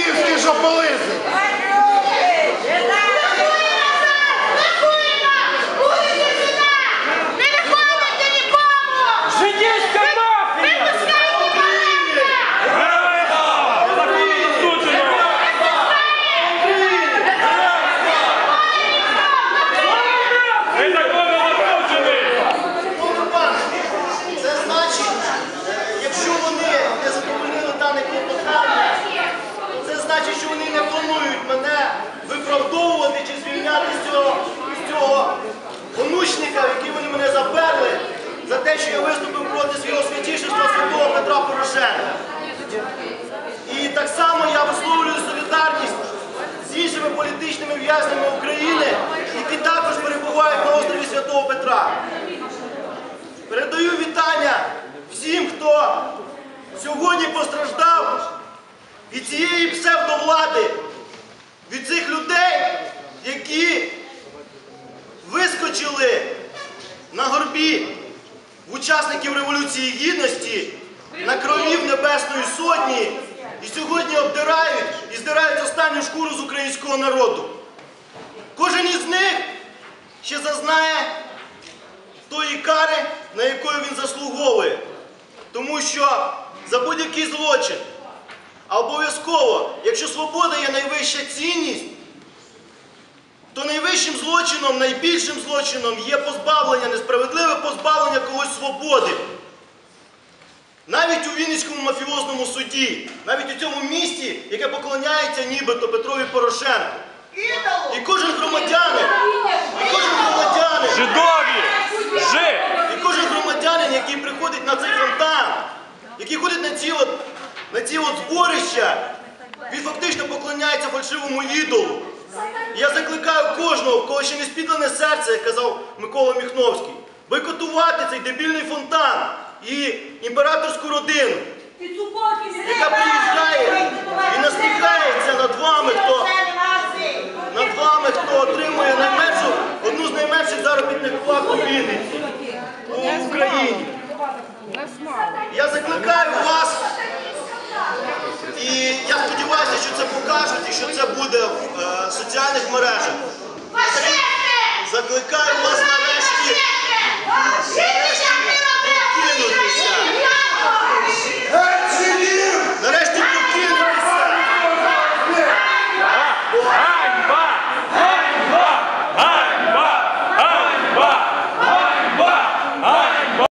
Київський жополизм. Це значить, якщо вони не задовольнили даний пропонують мене виправдовувати чи звільняти з цього, з цього онучника, який вони мене заперли, за те, що я виступив проти свого святішества святого Петра Порошенка. І так само я висловлюю солідарність з іншими політичними в'язнями України, які також перебувають на острові Святого Петра. Передаю вітання всім, хто сьогодні постраждав від цієї псевдовлади від цих людей, які вискочили на горбі учасників Революції Гідності на кровів Небесної Сотні і сьогодні обдирають і здирають останню шкуру з українського народу. Кожен із них ще зазнає тої кари, на якої він заслуговує. Тому що за будь-який злочин, а обов'язково, якщо свобода є найвища цінність, то найвищим злочином, найбільшим злочином є позбавлення, несправедливе позбавлення когось свободи. Навіть у Вінницькому мафіозному суді, навіть у цьому місті, яке поклоняється нібито Петрові Порошенку. І кожен громадянин, і кожен громадянин, Жидові! Жи! і кожен громадянин, який приходить на цей фонтан, який ходить на ці от, на ці от зборища, він фактично поклоняється фальшивому ідолу. Я закликаю кожного, в кого ще не спідлене серце, як казав Микола Міхновський, бойкотувати цей дебільний фонтан і імператорську родину, яка приїжджає і насміхається над вами, хто над вами, хто отримує найменшу, одну з найменших заробітних плат у Вінниці, у Україні. Я закликаю вас, і я сподіваюся, це і що це буде в е, соціальних мережах. Закликаю